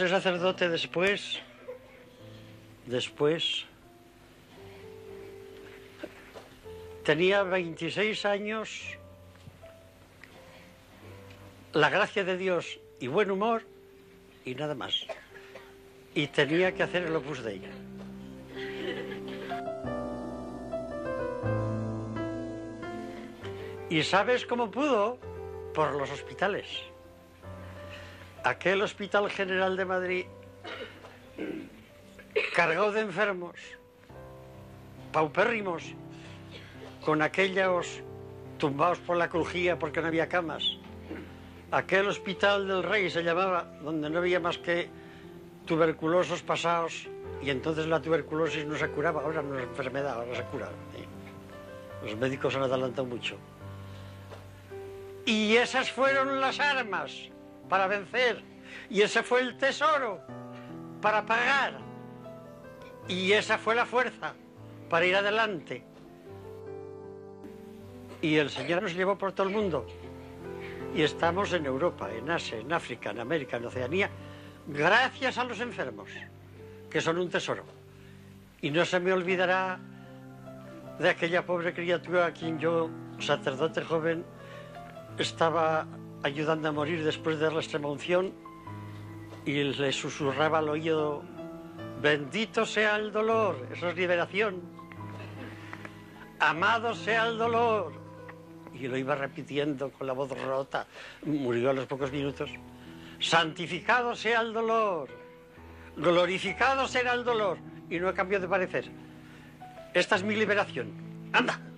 ese sacerdote después, después, tenía 26 años, la gracia de Dios y buen humor y nada más. Y tenía que hacer el opus dei. ¿Y sabes cómo pudo? Por los hospitales. Aquel Hospital General de Madrid, cargado de enfermos, paupérrimos, con aquellos tumbados por la crujía porque no había camas. Aquel Hospital del Rey se llamaba, donde no había más que tuberculosos pasados, y entonces la tuberculosis no se curaba, ahora no es enfermedad, ahora se cura. ¿eh? Los médicos han adelantado mucho. Y esas fueron las armas para vencer. Y ese fue el tesoro para pagar. Y esa fue la fuerza para ir adelante. Y el Señor nos llevó por todo el mundo. Y estamos en Europa, en Asia, en África, en América, en Oceanía, gracias a los enfermos, que son un tesoro. Y no se me olvidará de aquella pobre criatura a quien yo, sacerdote joven, estaba ayudando a morir después de la extrema unción y le susurraba al oído, bendito sea el dolor, eso es liberación, amado sea el dolor. Y lo iba repitiendo con la voz rota, murió a los pocos minutos, santificado sea el dolor, glorificado será el dolor. Y no he cambiado de parecer. Esta es mi liberación. Anda.